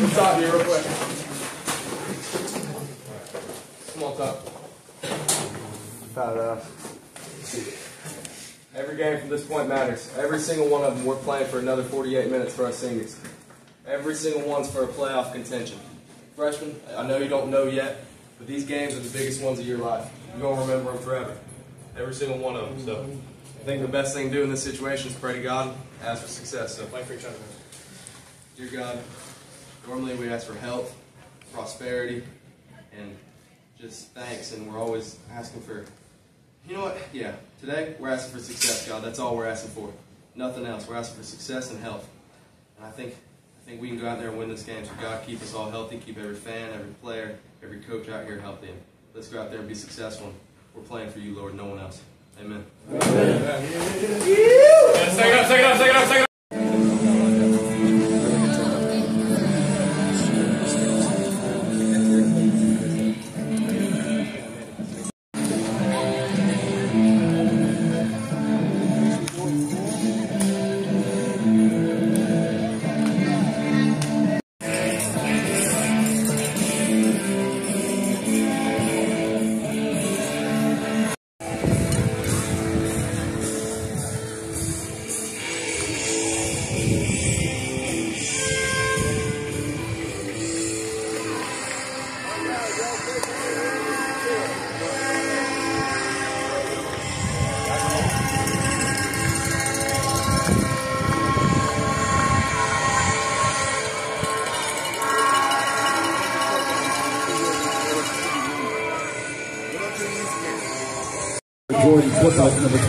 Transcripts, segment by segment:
Let's talk to you real quick. Small talk. About, uh, every game from this point matters. Every single one of them, we're playing for another 48 minutes for our seniors. Every single one's for a playoff contention. Freshmen, I know you don't know yet, but these games are the biggest ones of your life. You're going to remember them forever. Every single one of them. So I think the best thing to do in this situation is pray to God, ask for success. So Play for each other. Dear God, normally we ask for health, prosperity, and just thanks, and we're always asking for, you know what? Yeah, today we're asking for success, God. That's all we're asking for. Nothing else. We're asking for success and health. And I think, I think we can go out there and win this game. So God, keep us all healthy. Keep every fan, every player, every coach out here healthy. And let's go out there and be successful. We're playing for you, Lord. No one else. Amen. Take it up, take it up, take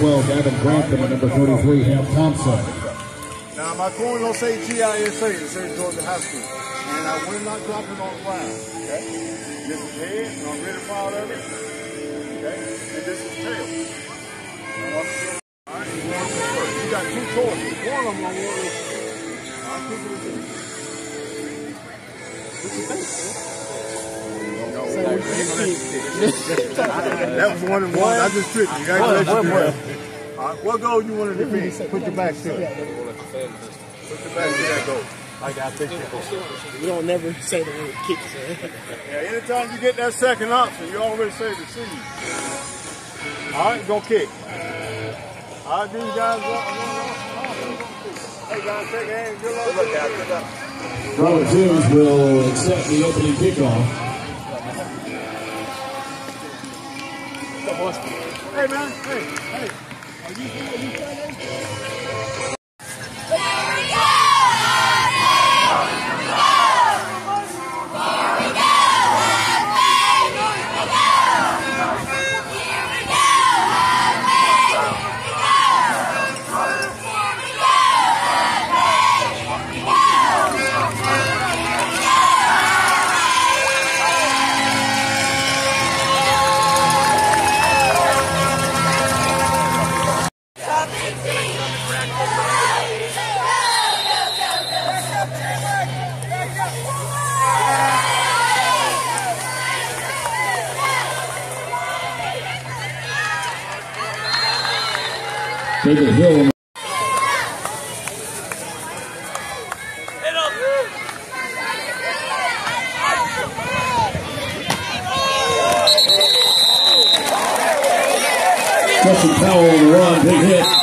12, Gavin Grantham, and number 33, Ham Thompson. Now, my coin don't say GISA, it says Georgia High School. And I will not drop it on the ground, okay? This is head, and I'm really proud of it, okay? And this is tail. All right, you got two choices. One of them I want is, I'll kick it again. What you think, That was one and one. I just tricked you. I let you do that. All right, what goal you want to defend? Put your back to it. Put your back to that goal. I got this. We don't never say the word kick, so. Yeah, anytime you get that second option, you always say the receive. All right, go kick. All right, these guys. Hey, guys, take a hand. Good luck. Good luck, Good luck. Robert Toombs will accept the opening kickoff. Man. Hey, hey. Are you, are you David Hill, Justin Powell on the run, big hit.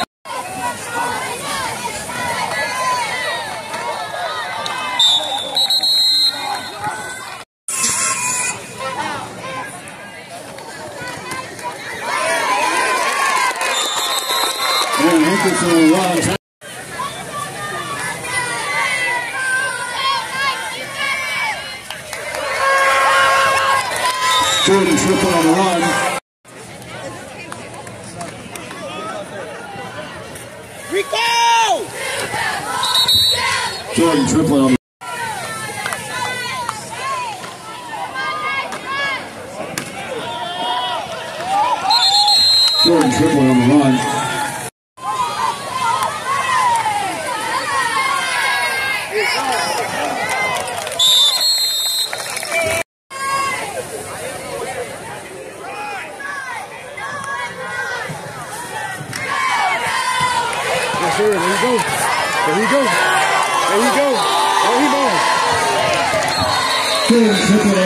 Jordan Triplett on the run. Rico! Jordan Triplett on the there. There you. There he goes. There you go. There you go. There you go.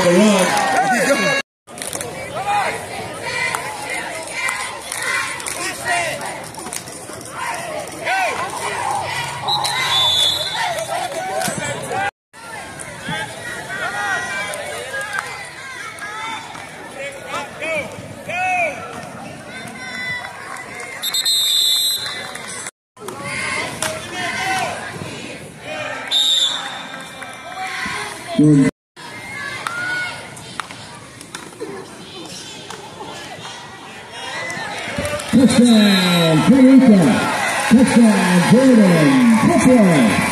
Touchdown, Frederica. Touchdown, Jordan. Touchdown.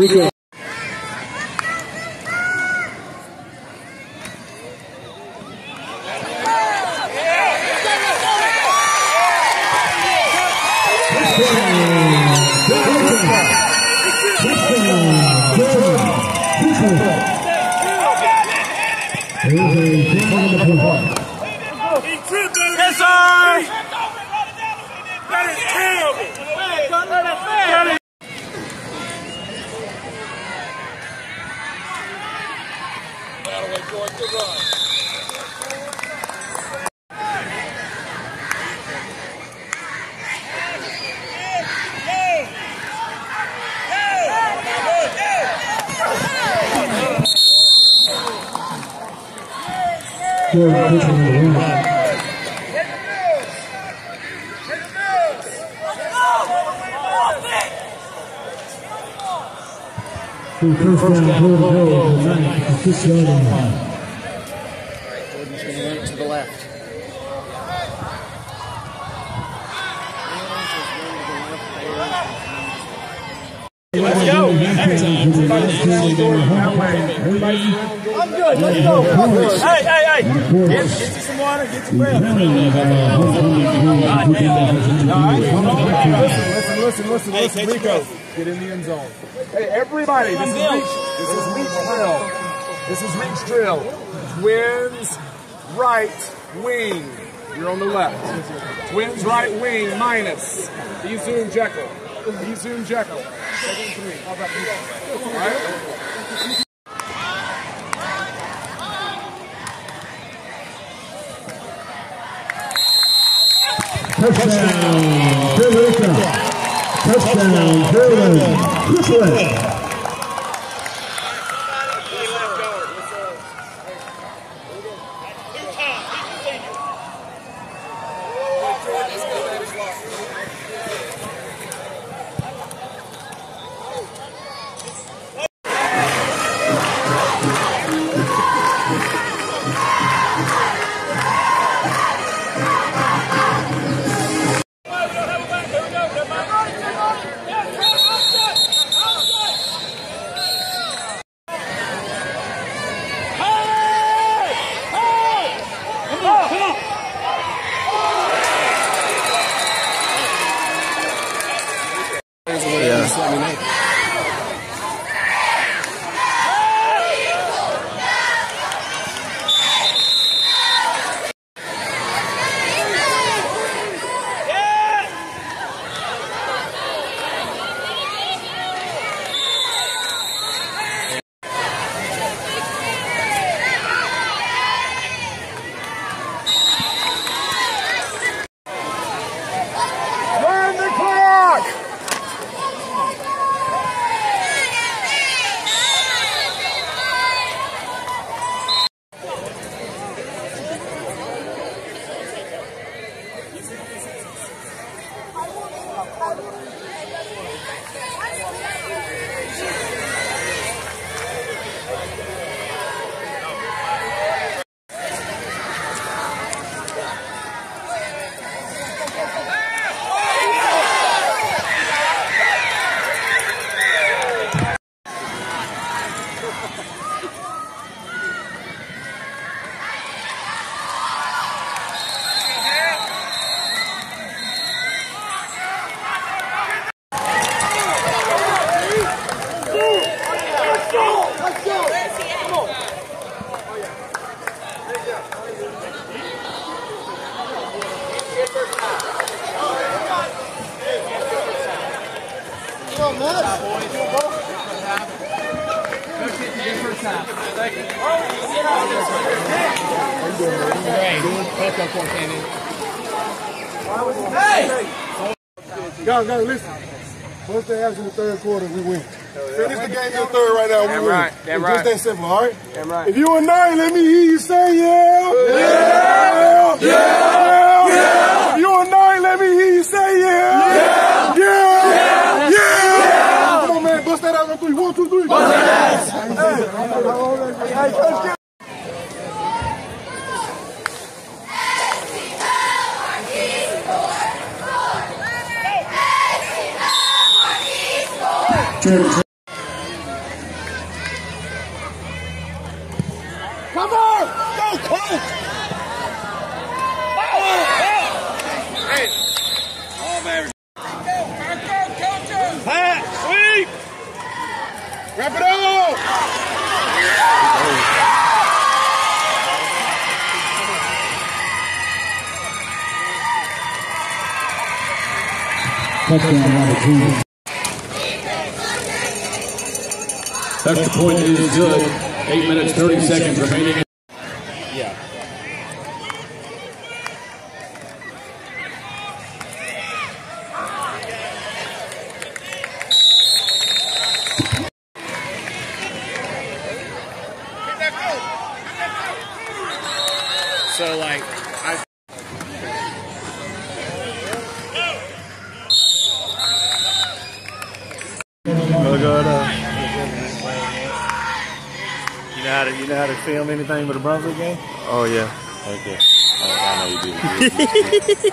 which is The first down, Jordan Hill, the ninth, the six yard line. Going to the left. Let's go! Good. Let's go. Hey, hey, hey. and of course, Get you some water. Get your the breath. crowning of our homecoming queen, keeping that as a Listen, listen, listen, listen, listen, Rico. Get in the end zone. Hey, everybody, this is reach. This is reach drill. This is reach drill. Twins right wing. You're on the left. Twins right wing minus. Izum Jekyll. Izum Jekyll. Second and three. How about you? All right. Touchdown, Frederica. Touchdown, Berlin. Triple Run Guys, guys, listen. Once they ask in the third quarter, we win. Finish the game in the third right now, we Damn win. right, damn It's right. just that simple, all right? Damn right. If you a nine, let me hear you say yeah. Yeah. Yeah. yeah. If you a nine, let me hear you say yeah. Yeah. Yeah. Yeah. Come on, man. Bust that out on three. One, two, three. Bust that ass. Hey, hey, coach, get Church. Come on! Go, coach! Pat, sweep! Wrap it up. Touchdown, number two. Extra point is good. Eight minutes, 30 seconds remaining. So, like, I. Look at that. How anything but a Brunswick game? Oh yeah. Okay. I, I know you do. You- you-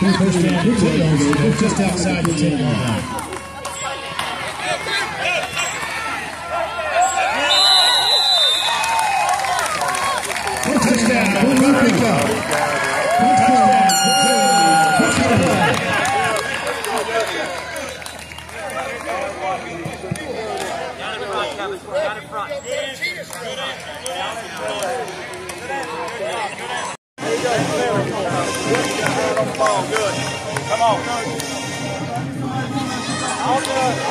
First down, just outside the 10 yard line. Out. Out.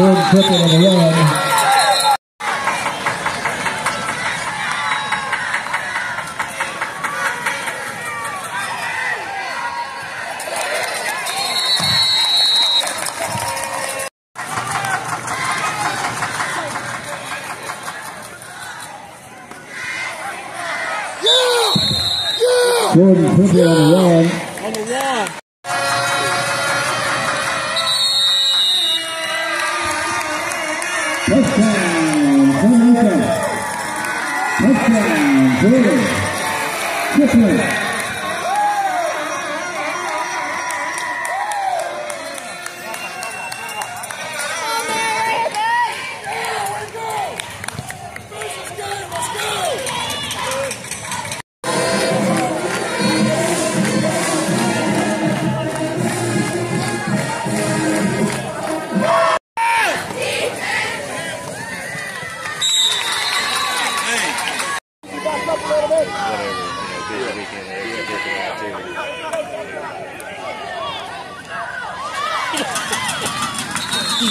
Jordan Triplett on the run. Touchdown, Puerto Rico. Touchdown,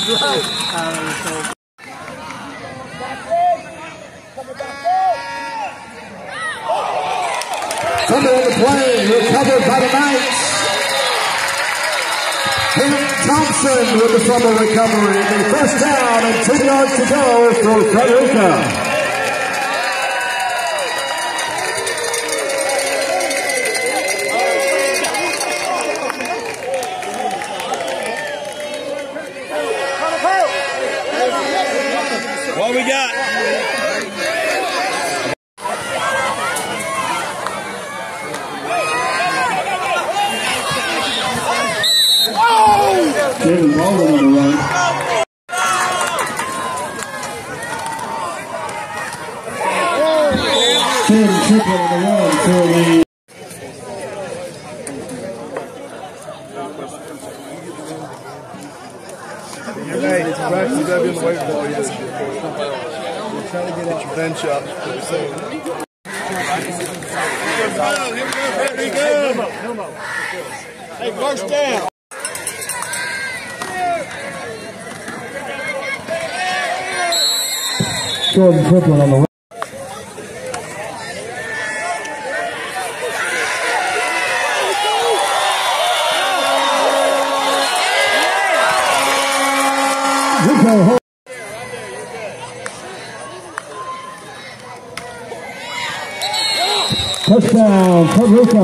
Fumble on the play, recovered by the Knights. Kent Thompson with the fumble recovery. The first down and two yards to go for Frederica. The run. Jordan Triplett on the run for the Hey, practice you gotta be on the weight ball yesterday. We're trying to get your bench up. Here we go. Hey, first down. Jordan Triplett on the. Touchdown, Rico.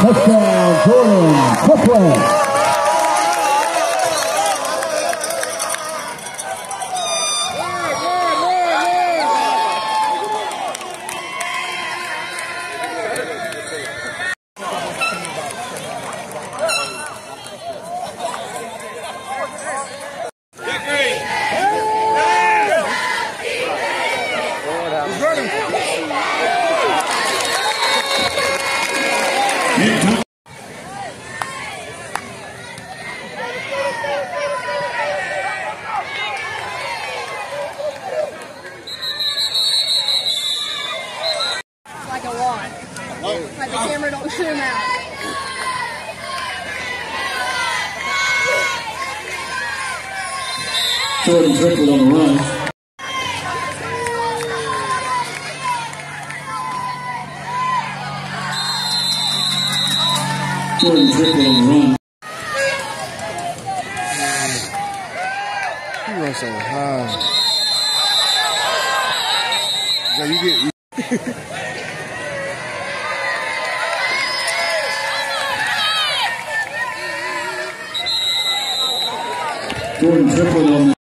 Touchdown, Jordan Triplett. You run so high. Yeah, you get. Jordan Triplett on